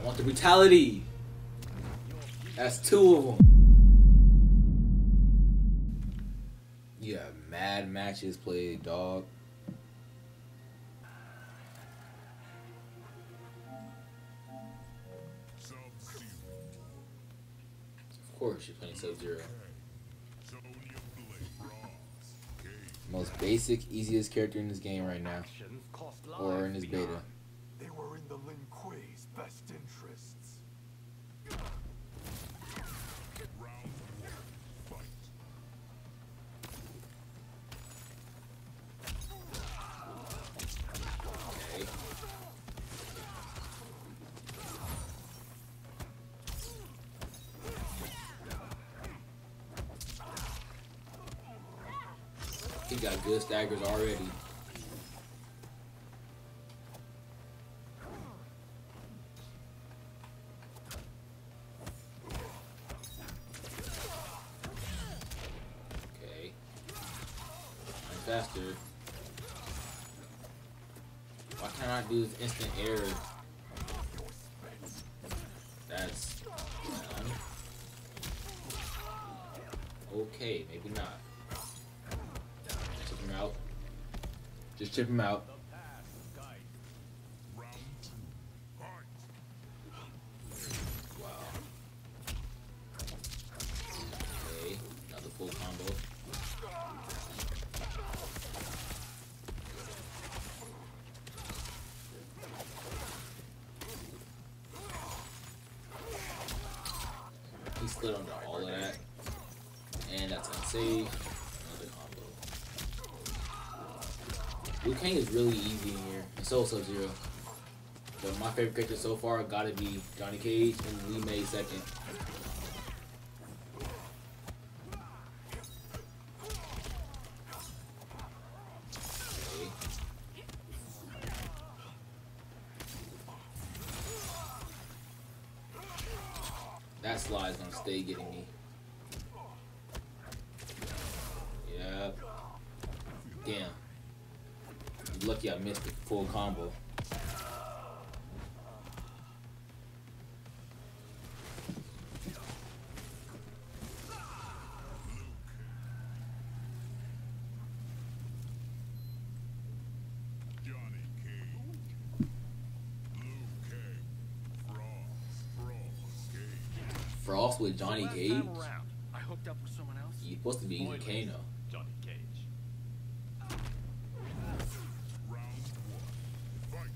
I want the brutality. That's two of them. Yeah, mad matches played, dog. Of course, you're playing Sub Zero. Most basic, easiest character in this game right now, or in this beta. They were in the Lin Kuei's best interests. Okay. He got good staggers already. Okay. I'm faster. Do this instant air? That's done. Okay, maybe not. Chip him out. Just chip him out. Slid under all of that. And that's unsafe. Liu Kang is really easy in here. And so is Sub-Zero. But my favorite character so far gotta be Johnny Cage and Li Mei second. Okay. That slide's getting me. Yep. Damn. Lucky I missed the full combo. Johnny Cage. Liu Kang. Frost. Frost Cage. Frost with Johnny Cage? around, I hooked up with someone else. You're supposed to be using Kano. Johnny Cage. Round one. Fight.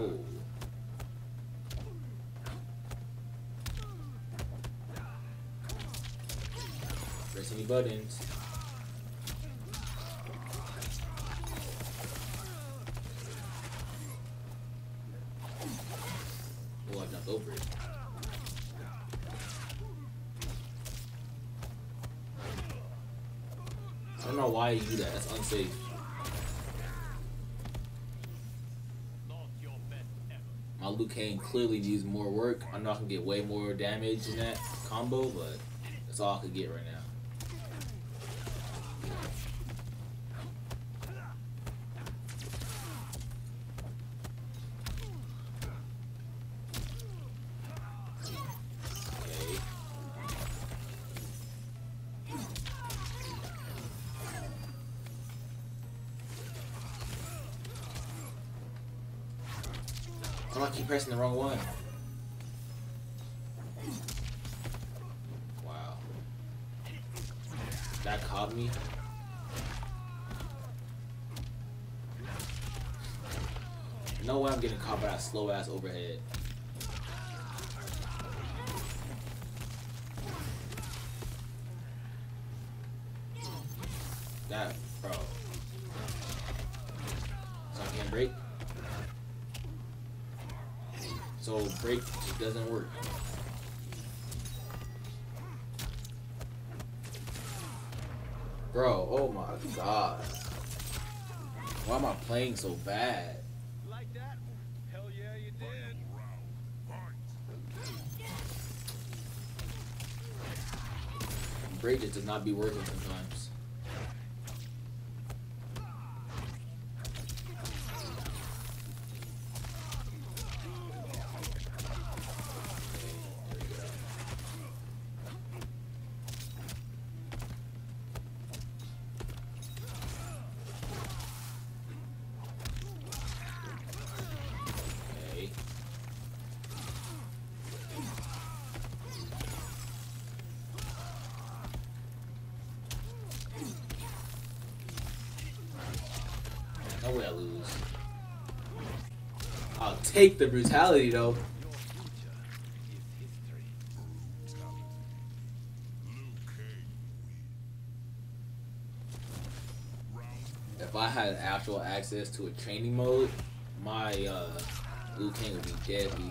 Oh. Any buttons. Oh, I jumped over it. I don't know why you do that. That's unsafe. My Liu Kang clearly needs more work. I know I can get way more damage in that combo, but that's all I could get right now. Okay. Why do I keep pressing the wrong one? Wow. That caught me. No way I'm getting caught by that slow ass overhead. Bro, oh my god. Why am I playing so bad? Like that? Hell yeah, you did. Braid just does not be working sometimes. No way I lose. I'll take the brutality though. If I had actual access to a training mode, my uh, Liu Kang would be deadly.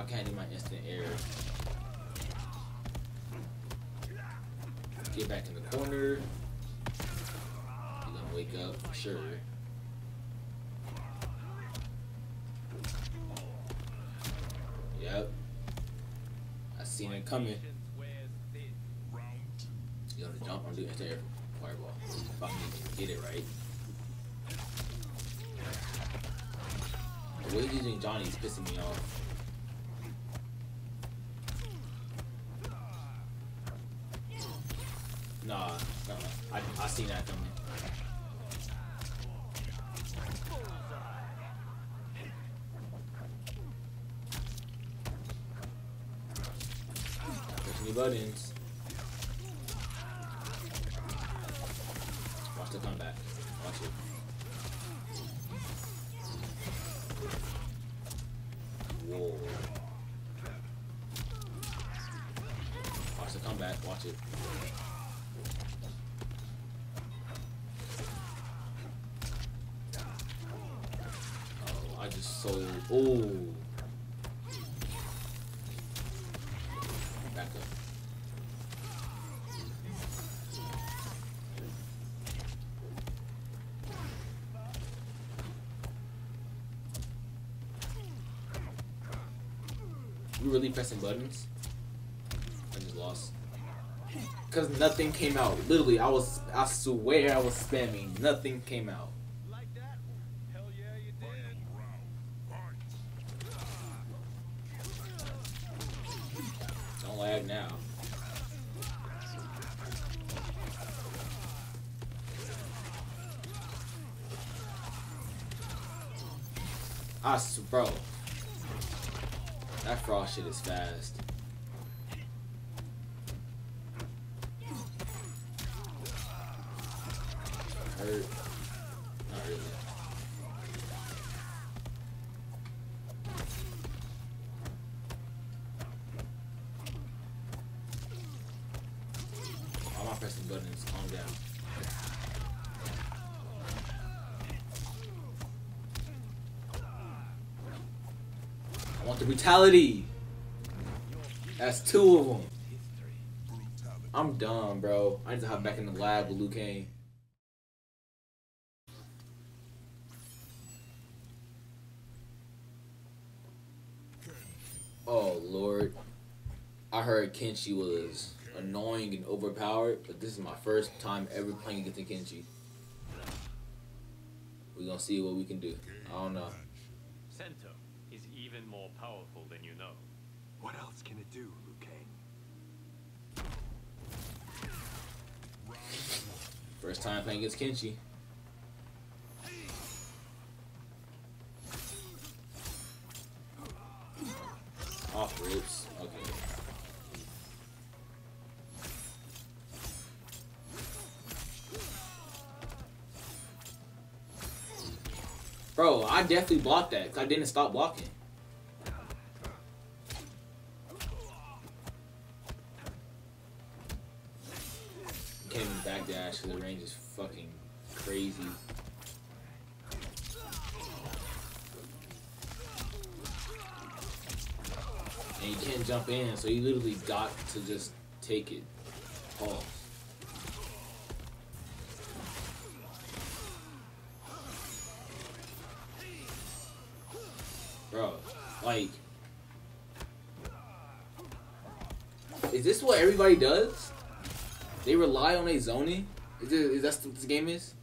I can't do my instant air. Get back in the corner. You're gonna wake up for sure. Yep. I seen it coming. You gotta jump and do instant air fireball. I can get it right. The way he's using Johnny is pissing me off. Nah, nah, I I seen that coming. Push any buttons. Watch the comeback. Watch it. Whoa. Watch the comeback. Watch it. I just sold. Oh. Back up. You really pressing buttons? I just lost. Cause nothing came out. Literally, I was. I swear I was spamming. Nothing came out. Like that? Hell yeah, you did. Round. Lag now. I s- bro. That frost shit is fast. Hurt. Not really. I'm not pressing buttons. Calm down. I want the brutality. That's two of them. I'm done, bro. I need to hop back in the lab with Liu Kang. Oh lord. I heard Kenshi was annoying and overpowered, but this is my first time ever playing against a Kenshi. We're gonna see what we can do. I don't know. More powerful than you know. What else can it do, Liu Kang? First time playing against Kenshi. Off rips. Okay. Bro, I definitely blocked that 'cause I didn't stop blocking. Backdash. Actually, the range is fucking crazy. And you can't jump in, so you literally got to just take it. Pause. Bro, like, is this what everybody does? They rely on a zoning? Is, it, is that what this game is?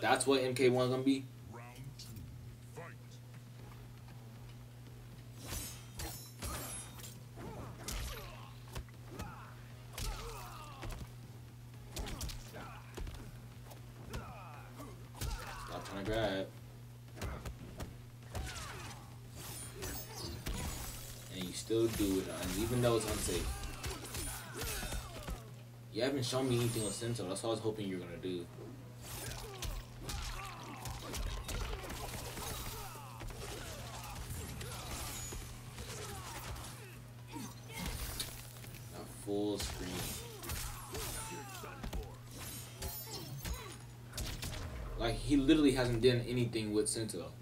That's what MK1 gonna be? Grab. And you still do it, even though it's unsafe. You haven't shown me anything with Sento, that's what I was hoping you were gonna do. A full screen. Like he literally hasn't done anything with Sento.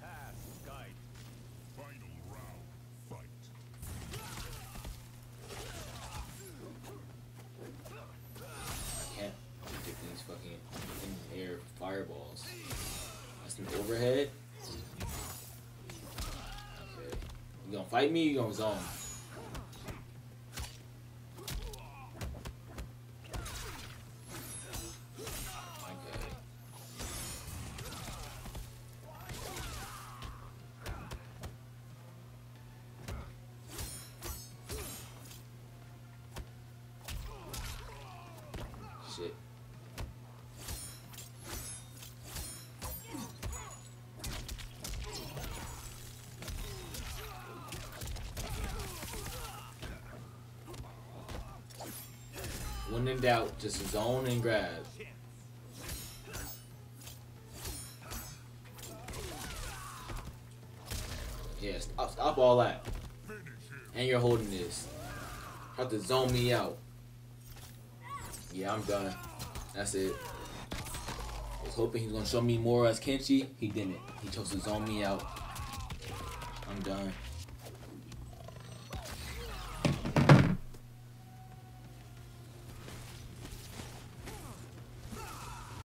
You gonna fight me? You gonna zone? Shit. When in doubt, just zone and grab. Yeah, stop, stop all that. And you're holding this. Have to zone me out. Yeah, I'm done. That's it. I was hoping he was gonna show me more as Kenshi. He didn't. He chose to zone me out. I'm done.